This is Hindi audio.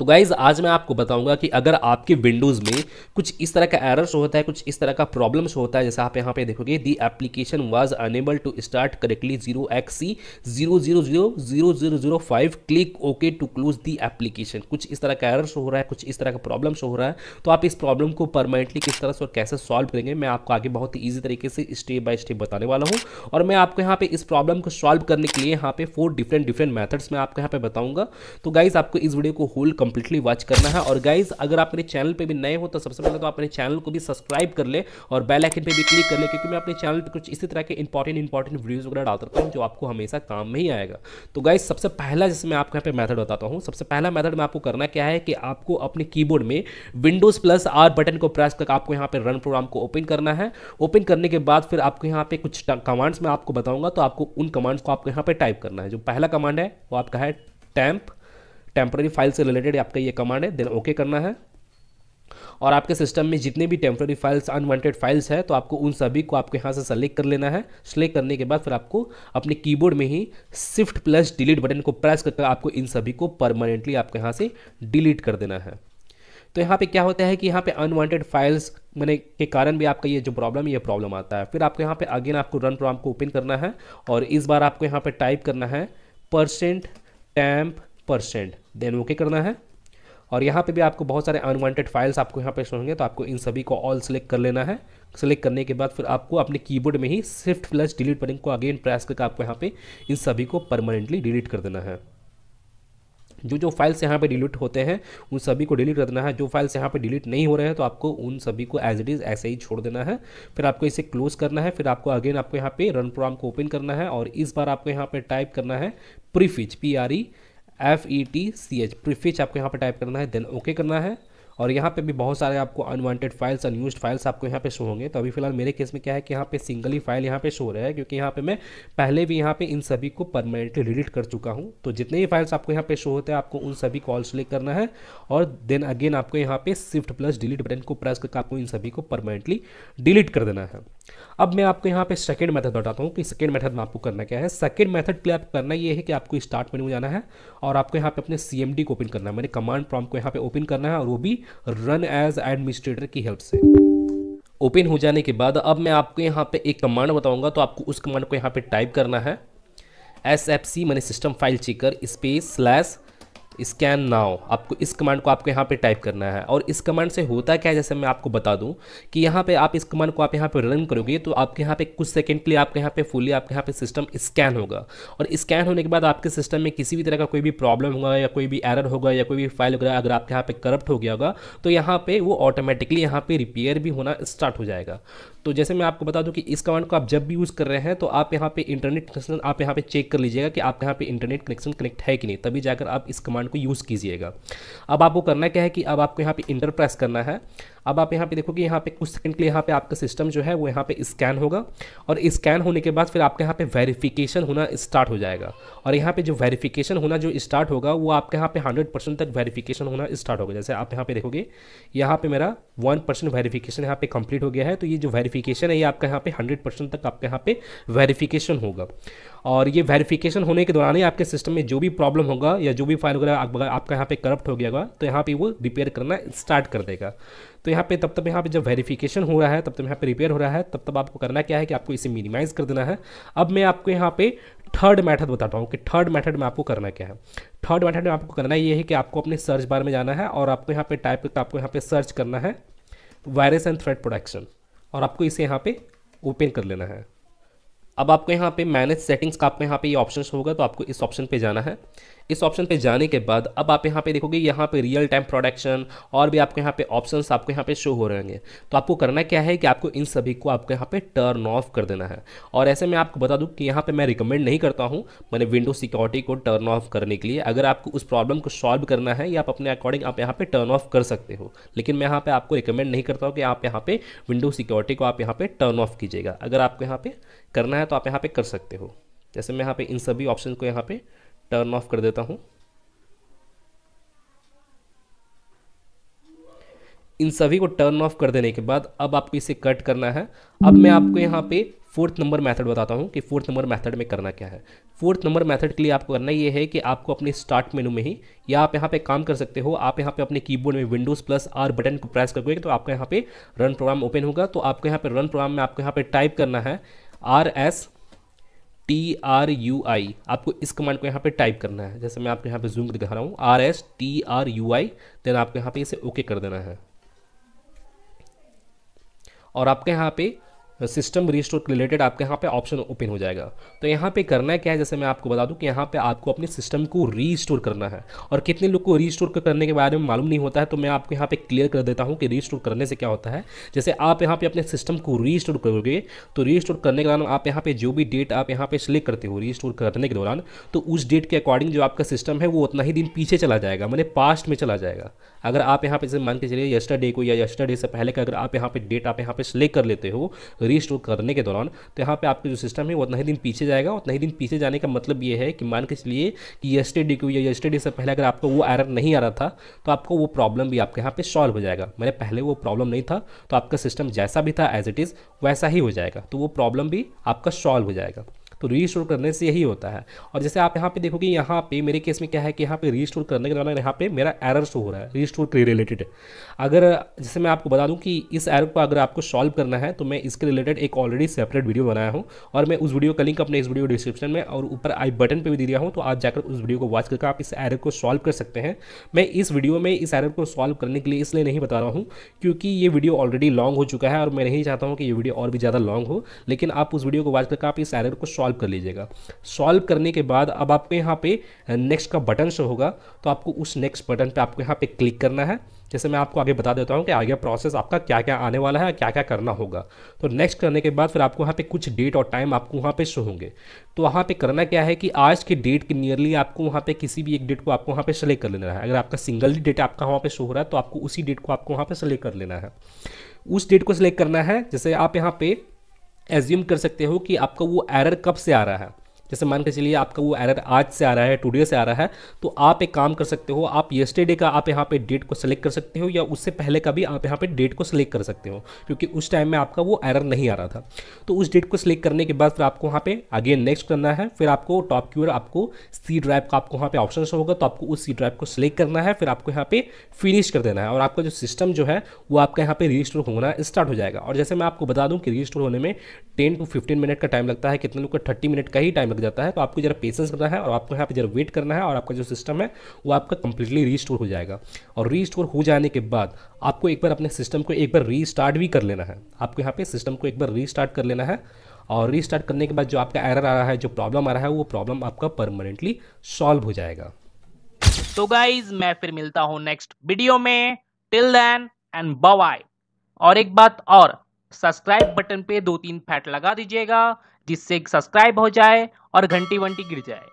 तो गाइज़ आज मैं आपको बताऊँगा कि अगर आपके विंडोज़ में कुछ इस तरह का एरर शो होता है, कुछ इस तरह का प्रॉब्लम होता है, जैसे आप यहाँ पे देखोगे the application was unable to start correctly zero x c zero zero zero zero zero zero five click okay to close the application कुछ इस तरह का एरर शो हो रहा है, कुछ इस तरह का प्रॉब्लम हो रहा है तो आप इस प्रॉब्लम को परमानेंटली किस तरह से और कैसे सॉल्व करेंगे, मैं आपको आगे बहुत ही ईजी तरीके से स्टेप बाय स्टेप बताने वाला हूँ। और मैं आपको यहाँ पे इस प्रॉब्लम को सॉल्व करने के लिए यहाँ पे फोर डिफरेंट डिफरेंट मैथड्स मैं आपको यहाँ पे बताऊँगा। तो गाइज़ आपको इस वीडियो को होल कंप्लीटली वॉच करना है। और गाइज़ अगर आप मेरे चैनल पर भी नए हो तो सबसे पहले तो आप मेरे चैनल को भी सब्सक्राइब कर ले और बेल आइकन पे भी क्लिक कर ले, क्योंकि मैं अपने चैनल पर कुछ इसी तरह के इंपॉर्टेंट इंपॉर्टेंट वीडियोज़ वगैरह डालता रहता हूँ, जो आपको हमेशा काम में ही आएगा। तो गाइज़ सबसे पहला जैसे मैं आपको यहाँ पे मैथड बताता हूँ, सबसे पहला मैथड में आपको करना क्या है कि आपको अपने कीबोर्ड में विंडोज़ प्लस आर बटन को प्रेस करके आपको यहाँ पे रन प्रोग्राम को ओपन करना है। ओपन करने के बाद फिर आपको यहाँ पे कुछ कमांड्स में आपको बताऊँगा तो आपको उन कमांड्स को आपको यहाँ पे टाइप करना है। जो पहला कमांड है, वो आपका है टैंप टेम्प्रेरी फ़ाइल से रिलेटेड आपका ये कमांड है देन ओके करना है। और आपके सिस्टम में जितने भी टेम्प्रेरी फाइल्स अनवांटेड फाइल्स है तो आपको उन सभी को आपको यहाँ से सेलेक्ट कर लेना है। सेलेक्ट करने के बाद फिर आपको अपने कीबोर्ड में ही शिफ्ट प्लस डिलीट बटन को प्रेस करके आपको इन सभी को परमानेंटली आपको यहाँ से डिलीट कर देना है। तो यहाँ पे क्या होता है कि यहाँ पे अनवांटेड फाइल्स मैंने के कारण भी आपका ये जो प्रॉब्लम है, ये प्रॉब्लम आता है। फिर आपको यहाँ पे अगेन आपको रन प्रोग्राम को ओपन करना है और इस बार आपको यहाँ पे टाइप करना है percent temp percent. Then okay करना है? और यहाँ पे भी आपको बहुत सारे अनवांटेड फाइल्स आपको यहाँ पे शो होंगे तो आपको इन सभी को ऑल सेलेक्ट कर लेना है। सेलेक्ट करने के बाद फिर आपको अपने कीबोर्ड में ही शिफ्ट प्लस डिलीट बटन को अगेन प्रेस करके आपको यहाँ पे इन सभी को परमानेंटली डिलीट कर देना है। जो जो फाइल्स यहाँ पे डिलीट होते हैं, उन सभी को डिलीट कर देना है। जो फाइल्स यहाँ पे डिलीट नहीं हो रहे हैं तो आपको उन सभी को एज इट इज़ ऐसे ही छोड़ देना है। फिर आपको इसे क्लोज करना है। फिर आपको अगेन आपको यहाँ पे रन प्रोग्राम को ओपन करना है। और इस बार आपको यहाँ पे टाइप करना है prefetch P R E F E T C H prefetch आपको यहाँ पर टाइप करना है देन ओके okay करना है। और यहाँ पे भी बहुत सारे आपको अनवांटेड फाइल्स अनयूज फाइल्स आपको यहाँ पे शो होंगे। तो अभी फ़िलहाल मेरे केस में क्या है कि यहाँ पे सिंगल ही फ़ाइल यहाँ पे शो रहा है, क्योंकि यहाँ पे मैं पहले भी यहाँ पे इन सभी को परमानेंटली डिलीट कर चुका हूँ। तो जितने भी फाइल्स आपको यहाँ पे शो होते हैं, आपको उन सभी को ऑल सेलेक्ट करना है। और देन अगेन आपको यहाँ पे शिफ्ट प्लस डिलीट बटन को प्रेस करके आपको इन सभी को परमानेंटली डिलीट कर देना है। अब मैं आपको यहाँ पे सेकेंड मेथड बताता हूँ कि सेकेंड मेथड में आपको करना क्या है। सेकेंड मेथड के लिए आपको करना ये है कि आपको स्टार्ट मेनू में जाना है और आपको यहाँ पे अपने सी को ओपन करना है। मैंने कमांड प्रॉम्प्ट को यहाँ पे ओपन करना है और वो भी रन एज एडमिनिस्ट्रेटर की हेल्प से। ओपन हो जाने के बाद अब मैं आपको यहाँ पे एक कमांड बताऊँगा तो आपको उस कमांड को यहाँ पे टाइप करना है। एस एफ़ सी मैंने system file checker space slash scan now आपको इस कमांड को आपको यहाँ पे टाइप करना है। और इस कमांड से होता क्या है? जैसे मैं आपको बता दूँ कि यहाँ पे आप इस कमांड को आप यहाँ पे रन करोगे तो आपके यहाँ पे कुछ सेकंड के लिए आपके यहाँ पे फुली आपके यहाँ पे सिस्टम स्कैन होगा। और स्कैन होने के बाद आपके सिस्टम में किसी भी तरह का कोई भी प्रॉब्लम होगा या कोई भी एरर होगा या कोई भी फ़ाइल वगैरह अगर आपके यहाँ पे करप्ट हो गया होगा तो यहाँ पे वो ऑटोमेटिकली यहाँ पे रिपेयर भी होना स्टार्ट हो जाएगा। तो जैसे मैं आपको बता दूँ कि इस कमांड को आप जब भी यूज़ कर रहे हैं तो आप यहाँ पे इंटरनेट कनेक्शन आप यहाँ पे चेक कर लीजिएगा कि आपके यहाँ पे इंटरनेट कनेक्शन कनेक्ट है कि नहीं तभी जाकर आप इस कमांड को यूज़ कीजिएगा अब आपको करना क्या है कि अब आपको यहाँ पे इंटर प्रेस करना है अब आप यहाँ पे देखोगे यहाँ पे कुछ सेकंड के लिए यहाँ पे आपका सिस्टम जो है वो यहाँ पे स्कैन होगा और स्कैन होने के बाद फिर आपके यहाँ पे वेरिफिकेशन होना स्टार्ट हो जाएगा और यहाँ पे जो वेरिफिकेशन होना जो स्टार्ट होगा वो आपके यहाँ पे हंड्रेड परसेंट तक वेरिफिकेशन होना स्टार्ट होगा जैसे आप यहाँ पे देखोगे यहाँ पे मेरा वन परसेंट वेरिफिकेशन यहाँ पे कंप्लीट हो गया है तो ये जो वेरिफिकेशन है ये आपका यहाँ पे हंड्रेड परसेंट तक आपके यहाँ पे वेरिफिकेशन होगा और ये वेरिफिकेशन होने के दौरान ही आपके सिस्टम में जो भी प्रॉब्लम होगा या जो भी फ़ाइल वगैरह आपका यहाँ पे करप्ट हो गया होगा तो यहाँ पे वो रिपेयर करना स्टार्ट कर देगा तो यहाँ पे तब तक यहाँ पे जब वेरिफिकेशन हो रहा है तब तक यहाँ पे रिपेयर हो रहा है तब तब आपको करना क्या है कि आपको इसे मिनिमाइज़ कर देना है अब मैं आपको यहाँ पे थर्ड मेथड बताता हूँ कि थर्ड मेथड में आपको करना क्या है थर्ड मेथड में आपको करना ये है कि आपको अपने सर्च बार में जाना है और आपको यहाँ पे टाइप आपको यहाँ पे सर्च करना है वायरस एंड थ्रेड प्रोटेक्शन और आपको इसे यहाँ पे ओपन कर लेना है। अब आपको यहाँ पे मैनेज सेटिंग्स का आपको यहाँ पे ये ऑप्शन होगा तो आपको इस ऑप्शन पे जाना है इस ऑप्शन पे जाने के बाद अब आप यहाँ पे देखोगे यहाँ पे रियल टाइम प्रोडक्शन और भी आपको यहाँ पे ऑप्शंस आपको यहाँ पे शो हो रहे हैं तो आपको करना क्या है कि आपको इन सभी को आपको यहाँ पे टर्न ऑफ़ कर देना है और ऐसे में आपको बता दूँ कि यहाँ पे मैं रिकमेंड नहीं करता हूँ मैंने विंडो सिक्योरिटी को टर्न ऑफ़ करने के लिए अगर आपको उस प्रॉब्लम को सॉल्व करना है या आप अपने अकॉर्डिंग आप यहाँ पर टर्न ऑफ़ कर सकते हो लेकिन मैं यहाँ पर आपको रिकमेंड नहीं करता हूँ कि आप यहाँ पर विंडो सिक्योरिटी को आप यहाँ पे टर्न ऑफ़ कीजिएगा अगर आपको यहाँ पर करना है तो आप यहाँ पे कर सकते हो। जैसे मैं यहाँ पे इन सभी ऑप्शन को यहाँ पे टर्न ऑफ़ कर देता हूँ। इन सभी को टर्न ऑफ़ कर देने के बाद अब आपको इसे कट करना है। अब मैं आपको यहाँ पे फोर्थ नंबर मेथड बताता हूँ कि फोर्थ नंबर मेथड में करना क्या है। फोर्थ नंबर मेथड के लिए आपको करना ये है कि आपको अपने स्टार्ट मेनू में ही या आप यहाँ पे काम कर सकते हो। आप यहाँ पे अपने कीबोर्ड में विंडोज़ प्लस आर बटन को प्रेस करोगे तो आपका यहाँ पे रन प्रोग्राम ओपन होगा। तो आपको यहाँ पे रन प्रोग्राम में आपको यहाँ पे टाइप करना है। R S T R U I. आपको इस कमांड को यहाँ पे टाइप करना है। जैसे मैं आपको यहाँ पे जूम कर दिखा रहा हूँ। R S T R U I then आपको यहाँ पे इसे ओके कर देना है। और आपके यहाँ पे सिस्टम रिस्टोर रिलेटेड आपके यहाँ पे ऑप्शन ओपन हो जाएगा तो यहाँ पे करना है क्या है जैसे मैं आपको बता दूँ कि यहाँ पे आपको अपने सिस्टम को रीस्टोर करना है और कितने लोग को रीस्टोर करने के बारे में मालूम नहीं होता है तो मैं आपको यहाँ पे क्लियर कर देता हूँ कि रीस्टोर करने से क्या होता है जैसे आप यहाँ पे अपने सिस्टम को रीस्टोर करोगे तो रीस्टोर करने के दौरान आप यहाँ पे जो भी डेट आप यहाँ पे सिलेक्ट करते हो रीस्टोर करने के दौरान तो उस डेट के अकॉर्डिंग जो आपका सिस्टम है वो उतना ही दिन पीछे चला जाएगा मैंने पास्ट में चला जाएगा अगर आप यहाँ पे जैसे मान के चलिए यस्टरडे को या यस्टरडे से पहले का अगर आप यहाँ पे डेट आप यहाँ पे सिलेक्ट कर लेते हो रीस्टोर करने के दौरान तो यहाँ पे आपका जो सिस्टम है, वो उतना ही दिन पीछे जाएगा। उतना ही दिन पीछे जाने का मतलब ये है कि मान के चलिए कि यस्टरडे को या यस्टरडे से पहले अगर आपको वो एरर नहीं आ रहा था तो आपको वो प्रॉब्लम भी आपके यहाँ पर सॉल्व हो जाएगा। मैंने पहले वो प्रॉब्लम नहीं था तो आपका सिस्टम जैसा भी था एज इट इज़ वैसा ही हो जाएगा। तो वो प्रॉब्लम भी आपका सॉल्व हो जाएगा। तो रीस्टोर करने से यही होता है। और जैसे आप यहाँ पे देखोगे, यहाँ पे मेरे केस में क्या है कि यहाँ पे रीस्टोर करने के दौरान यहाँ पे मेरा एरर शो हो रहा है रीस्टोर के रिलेटेड अगर, जैसे मैं आपको बता दूँ कि इस एरर को अगर आपको सॉल्व करना है तो मैं इसके रिलेटेड एक ऑलरेडी सेपरेट वीडियो बनाया हूँ और मैं उस वीडियो का लिंक अपने इस वीडियो डिस्क्रिप्शन में और ऊपर आई बटन पर भी दे दिया हूँ तो आप जाकर उस वीडियो को वॉच करके आप इस एरर को सॉल्व कर सकते हैं। मैं इस वीडियो में इस एरर को सॉल्व करने के लिए इसलिए नहीं बता रहा हूँ, क्योंकि ये वीडियो ऑलरेडी लॉन्ग हो चुका है और मैं नहीं चाहता हूँ कि ये वीडियो और भी ज़्यादा लॉन्ग हो, लेकिन आप उस वीडियो को वॉच करके आप इस एरर को सॉल्व कर लीजिएगा। सॉल्व करने के बाद अब आपको यहाँ पे नेक्स्ट का बटन शो होगा। तो आपको उस नेक्स्ट बटन पे आपको यहाँ पे क्लिक करना है। जैसे मैं आपको आगे बता देता हूँ कि आगे प्रोसेस आपका क्या क्या आने वाला है क्या क्या करना होगा। तो नेक्स्ट करने के बाद फिर आपको वहाँ पे कुछ डेट और टाइम आपको वहाँ पे शो होंगे। तो वहाँ पे करना क्या है कि आज के डेट के नियरली आपको वहाँ पे किसी भी एक डेट को आपको वहाँ पे सेलेक्ट कर लेना है। अगर आपका सिंगल डेट आपका वहाँ पे शो हो रहा है तो आपको उसी डेट को आपको वहाँ पे सेलेक्ट कर लेना है। उस डेट को सिलेक्ट करना है, जैसे आप यहाँ पे एज्यूम कर सकते हो कि आपका वो एरर कब से आ रहा है। जैसे मान के चलिए आपका वो एरर आज से आ रहा है टुडे से आ रहा है तो आप एक काम कर सकते हो, आप येस्टरडे का आप यहाँ पे डेट को सेलेक्ट कर सकते हो या उससे पहले का भी आप यहाँ पे डेट को सिलेक्ट कर सकते हो, क्योंकि उस टाइम में आपका वो एरर नहीं आ रहा था। तो उस डेट को सिलेक्ट करने के बाद फिर आपको वहाँ पे आगे नेक्स्ट करना है, फिर आपको टॉप की ओर आपको सी ड्राइव का आपको वहाँ पे ऑप्शन होगा तो आपको उस सी ड्राइव को सिलेक्ट करना है, फिर आपको यहाँ पे फिनिश कर देना है और आपका जो सिस्टम जो है, वो आपका यहाँ पे रजिस्टर होना स्टार्ट हो जाएगा। और जैसे मैं आपको बता दूँ कि रजिस्टर होने में टेन टू फिफ्टीन मिनट का टाइम लगता है, कितने लोग का थर्टी मिनट का ही टाइम लग जाता है तो आपको जरा पेशेंस करना है और आपको यहाँ पे जरा वेट करना है और आपका जो सिस्टम है, वो आपका कंप्लीटली रीस्टोर हो जाएगा। और रीस्टोर हो जाने के बाद आपको एक बार अपने सिस्टम को एक बार रीस्टार्ट भी कर लेना है। आपको यहाँ पे सिस्टम को एक बार रीस्टार्ट कर लेना है और रीस्टार्ट करने के बाद जो आपका एरर आ रहा है, जो प्रॉब्लम आ रहा है, वो प्रॉब्लम आपका परमानेंटली सॉल्व हो जाएगा। तो गाइज़ मैं फिर मिलता हूँ नेक्स्ट वीडियो में। टिल देन एंड बाय और एक बात और सब्सक्राइब बटन पे दो तीन फैट लगा दीजिएगा। जिससे सब्सक्राइब हो जाए और घंटी वंटी गिर जाए।